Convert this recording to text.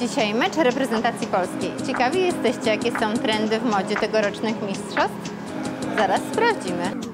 Dzisiaj mecz reprezentacji polskiej. Ciekawi jesteście, jakie są trendy w modzie tegorocznych mistrzostw? Zaraz sprawdzimy.